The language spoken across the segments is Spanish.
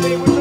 We.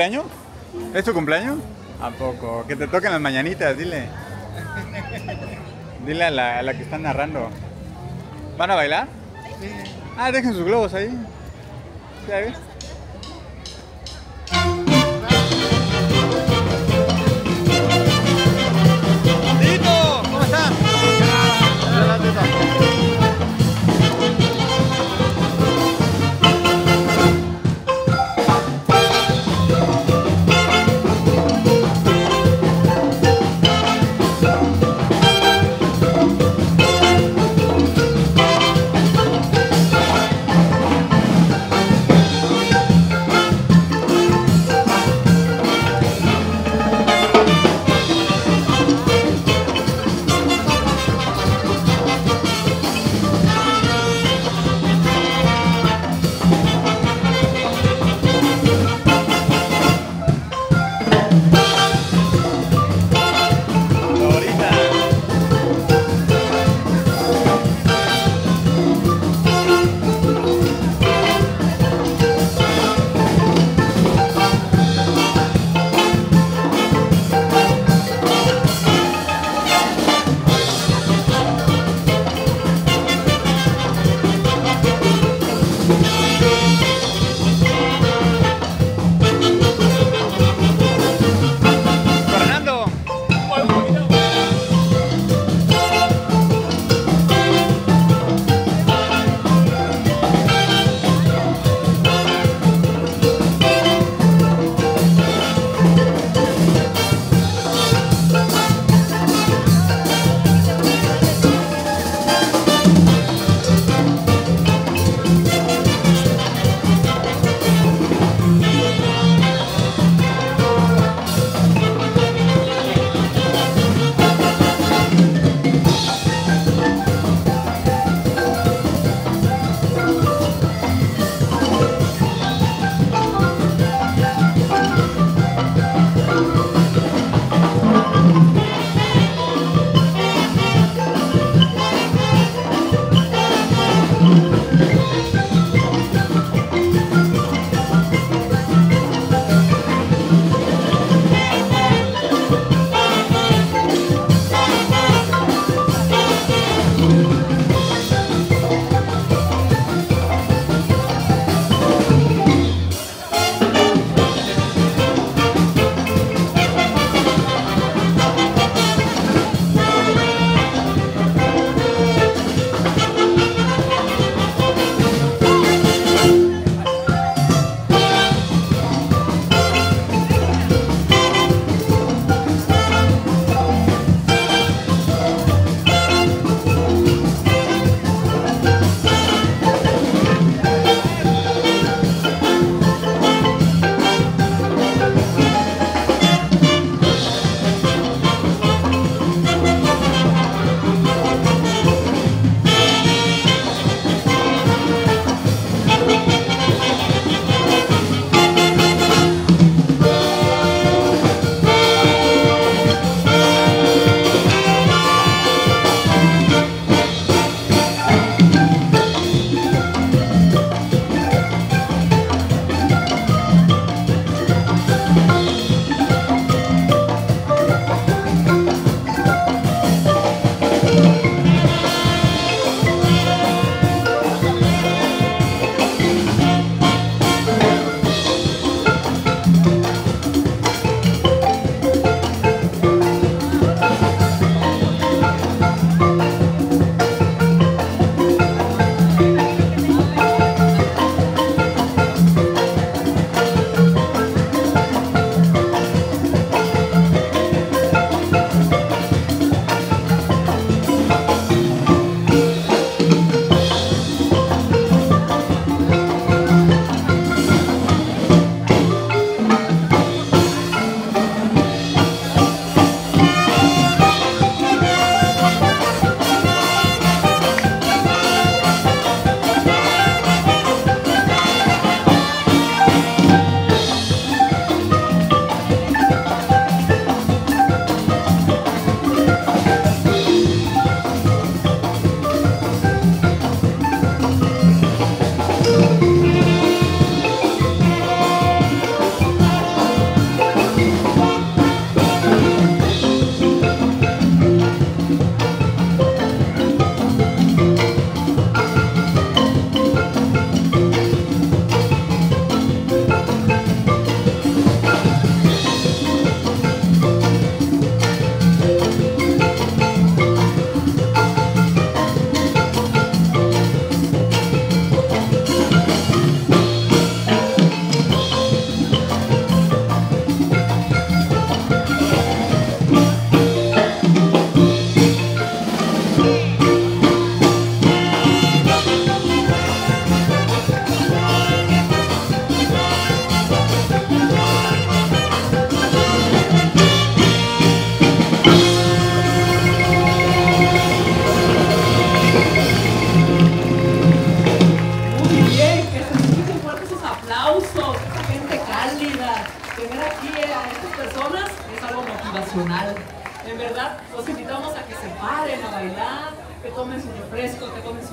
Cumpleaños? ¿Es tu cumpleaños? ¿A poco? Que te toquen las mañanitas, dile. Dile a la, a la que están narrando. ¿Van a bailar? Ah, dejen sus globos ahí. ¿Sí, ves?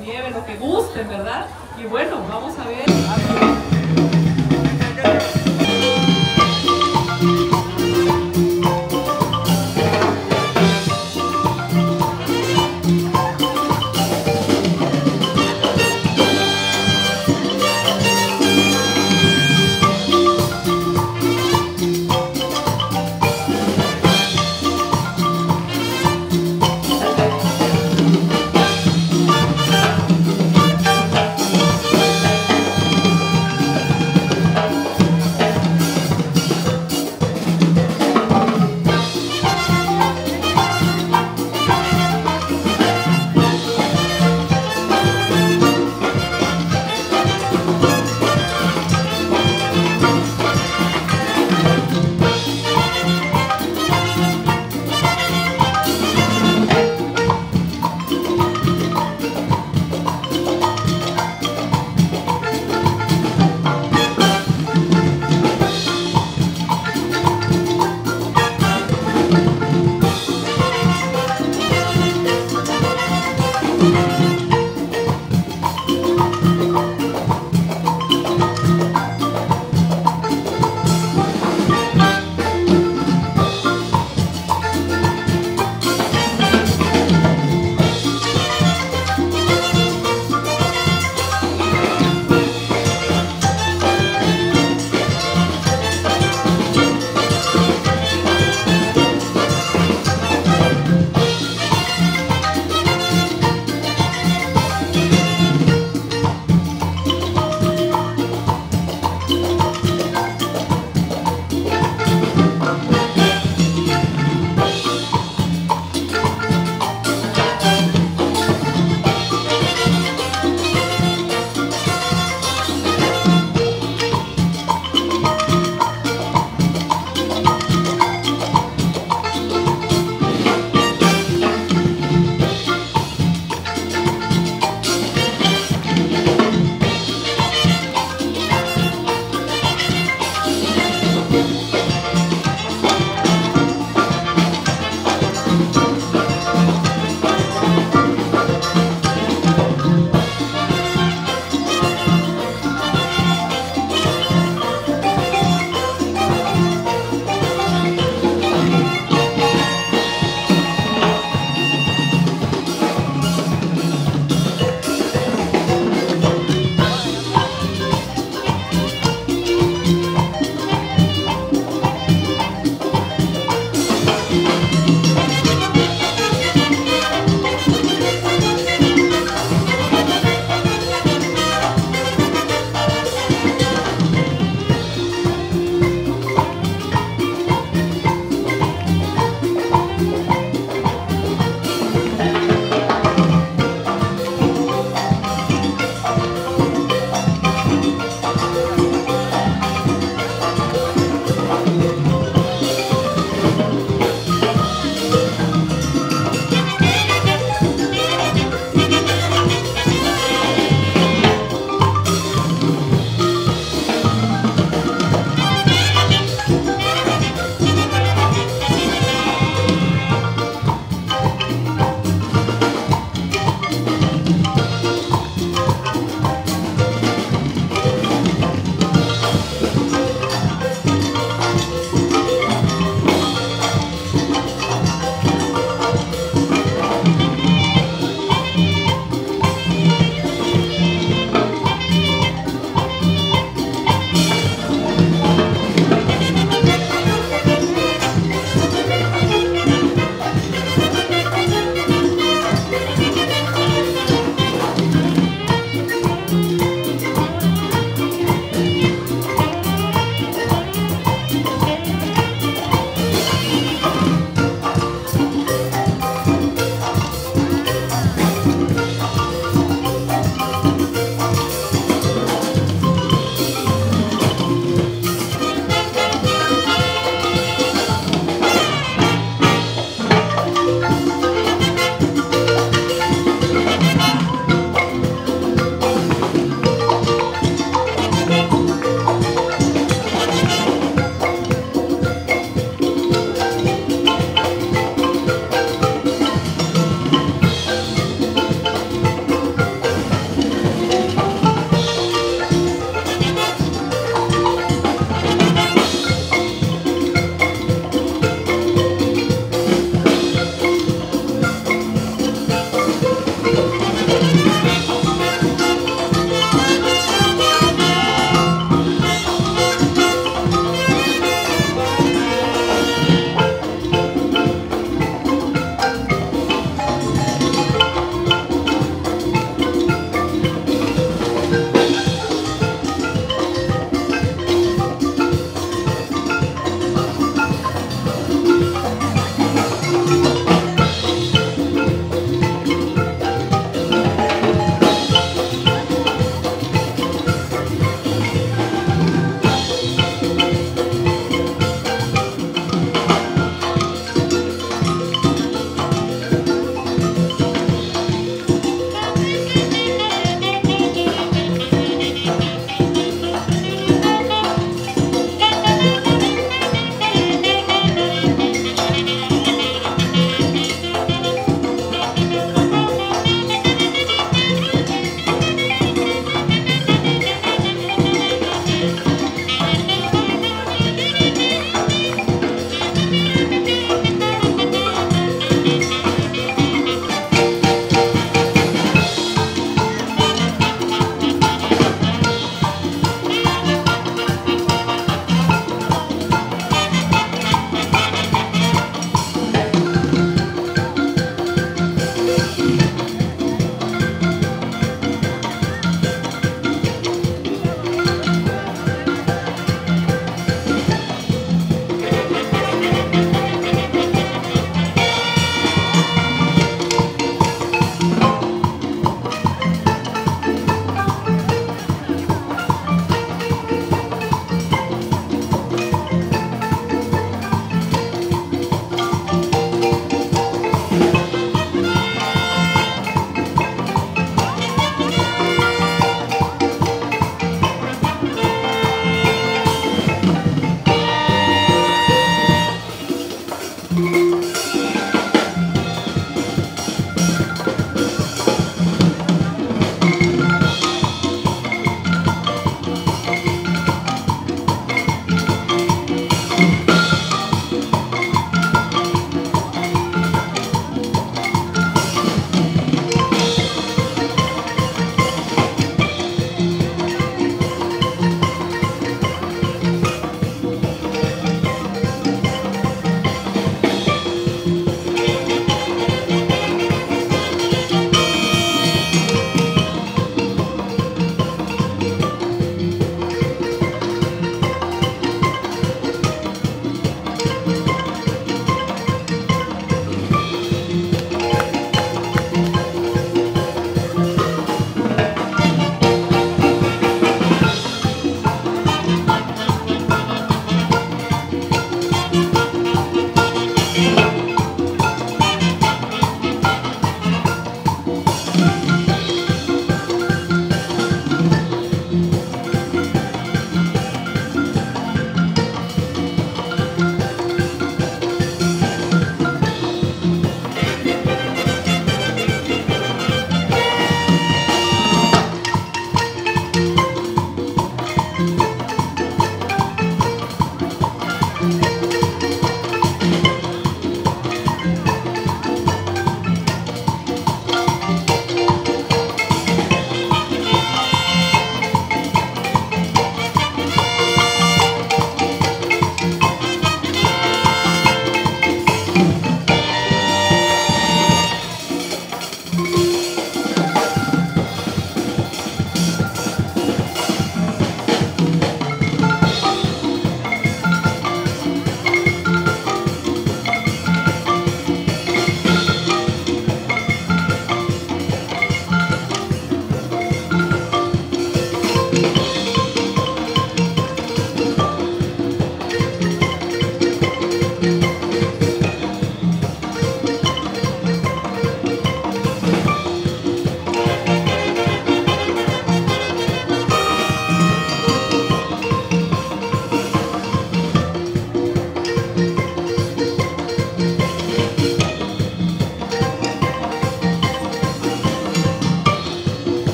nieve, lo que gusten, ¿verdad? Y bueno, vamos a ver.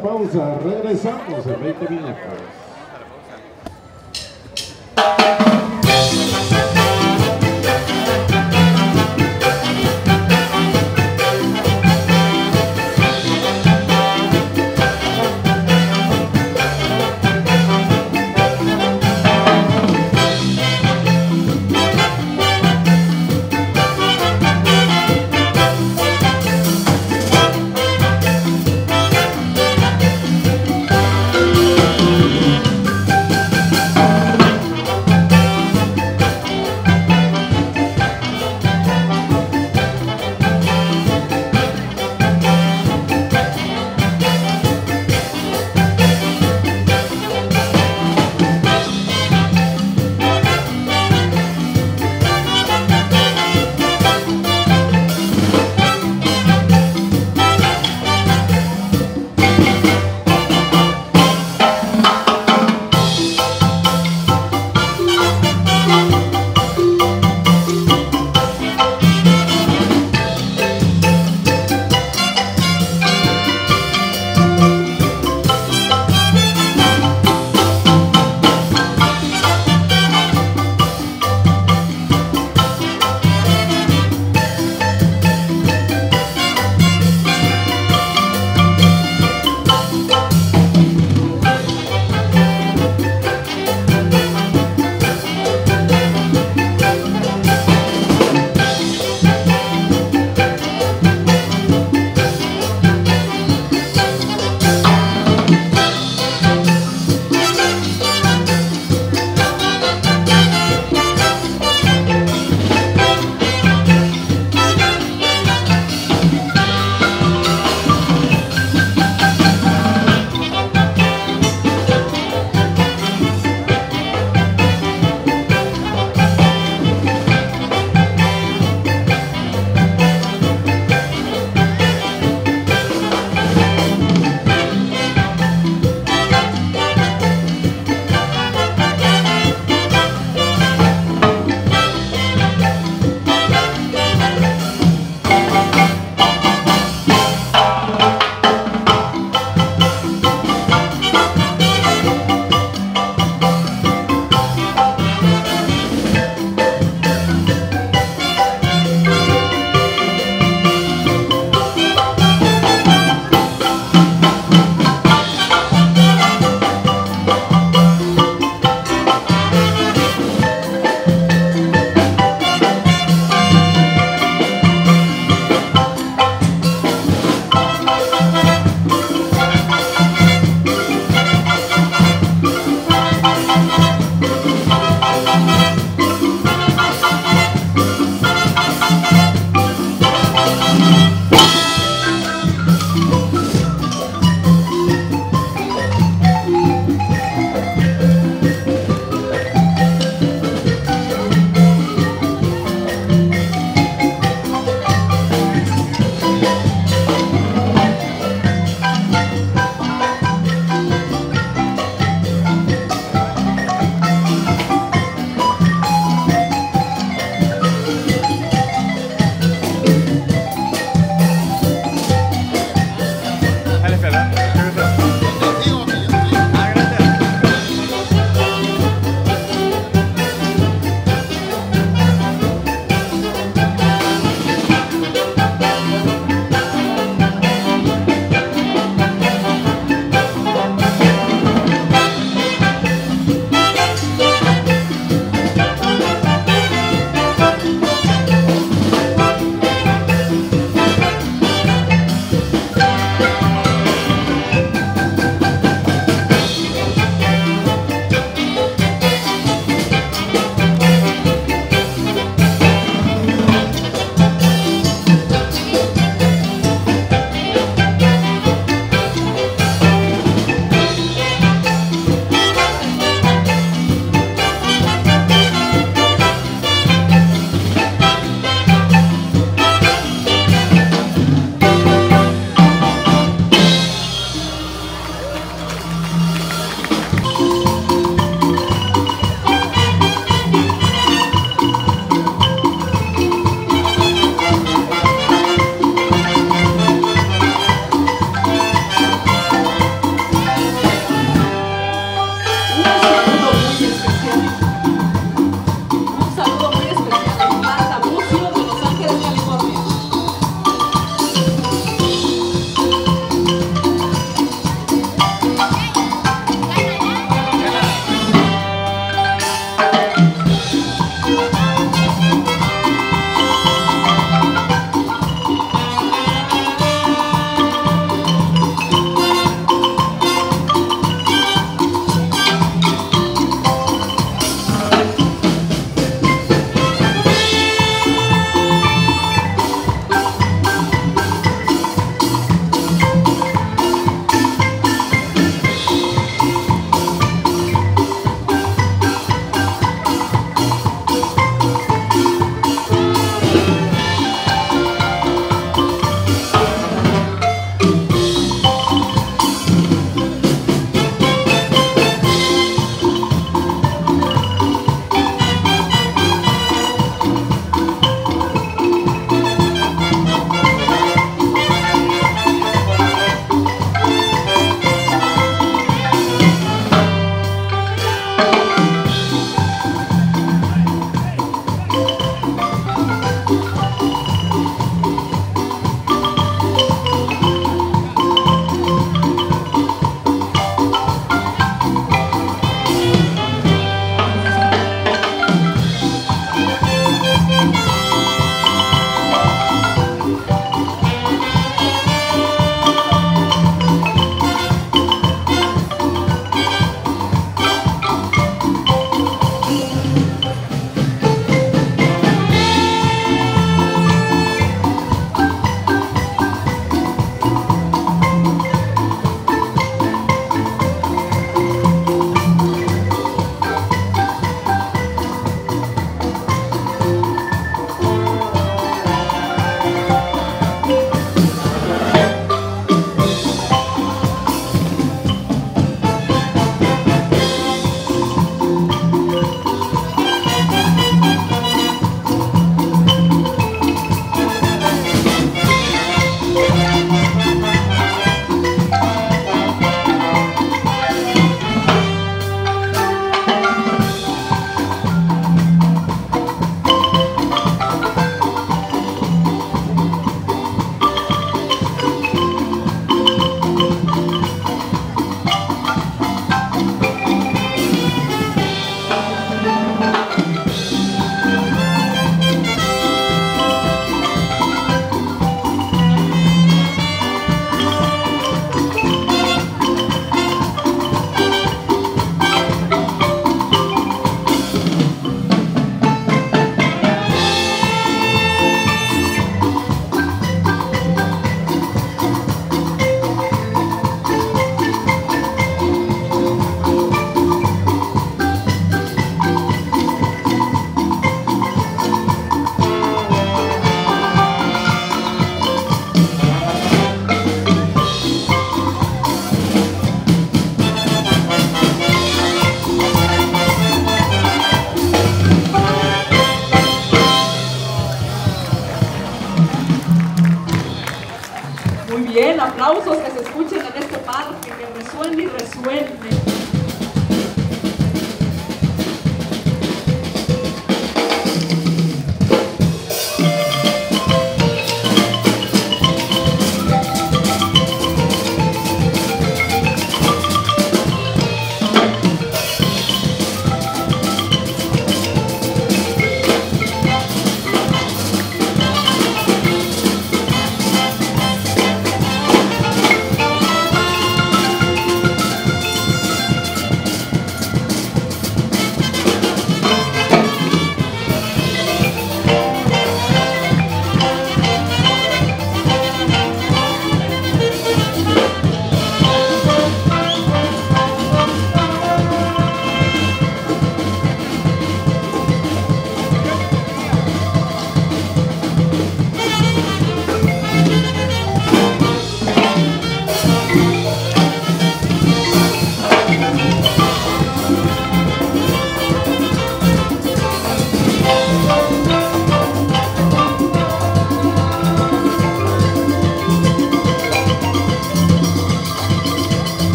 Pausa. Regresamos en 20 minutos.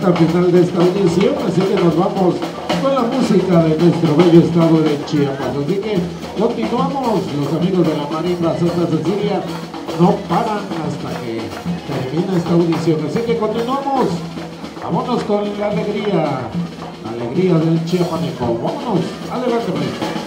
Recta final de esta audición, así que nos vamos con la música de nuestro bello estado de Chiapas. Así que continuamos, los amigos de la Marimba Santa Cecilia no paran hasta que termine esta audición. Así que continuamos. Vámonos con la alegría, la alegría del chiapaneco. Vámonos, adelante.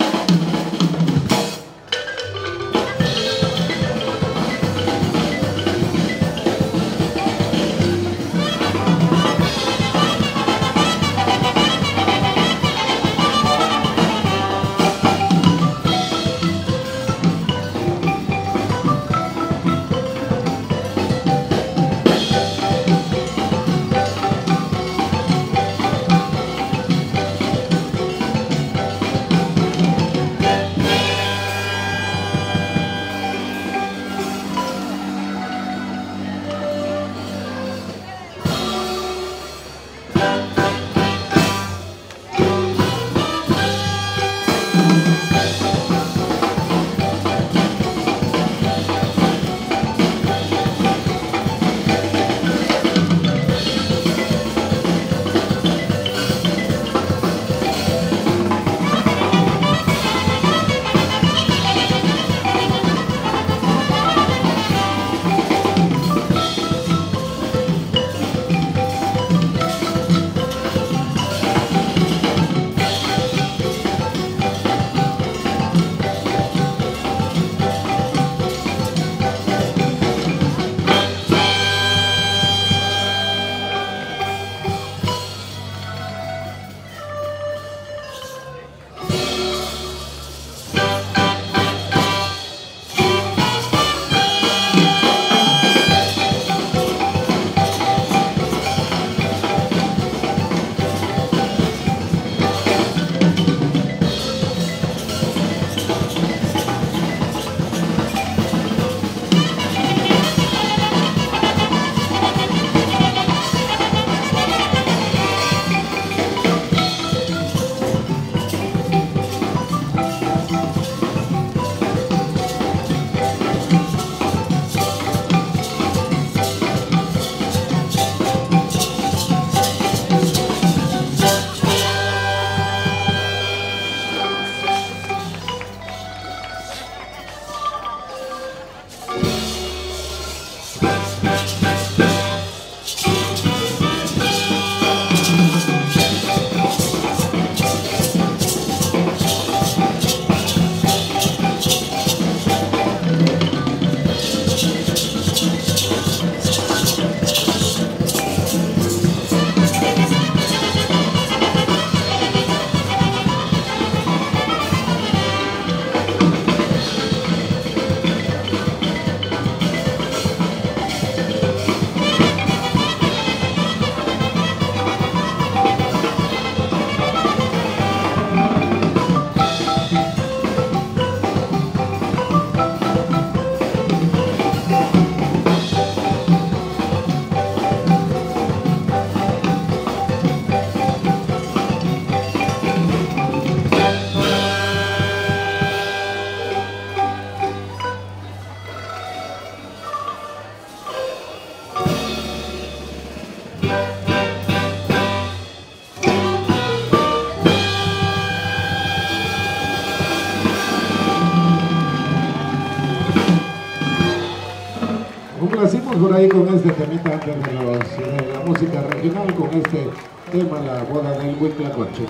Por ahí con este temita de la música regional, con este tema, la boda del Huitlacoche.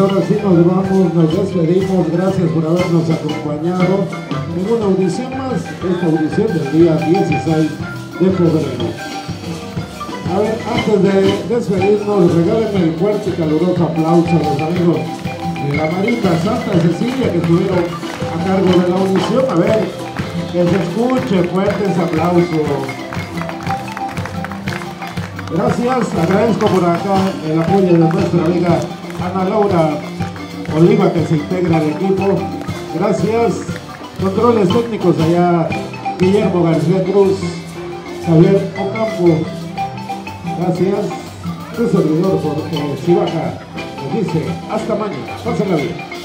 Ahora sí nos vamos, nos despedimos. Gracias por habernos acompañado en una audición más, esta audición del día 16 de febrero. A ver, antes de despedirnos, regálenme el fuerte y caluroso aplauso a los amigos de la Marina Santa Cecilia que estuvieron a cargo de la audición. A ver, que se escuche fuerte ese aplauso. Gracias, agradezco por acá el apoyo de nuestra amiga Ana Laura Oliva que se integra al equipo. Gracias. Controles técnicos allá Guillermo García Cruz, Javier Ocampo. Gracias. Tu servidor por eh, Cibaja. Nos dice hasta mañana. Pásenla bien.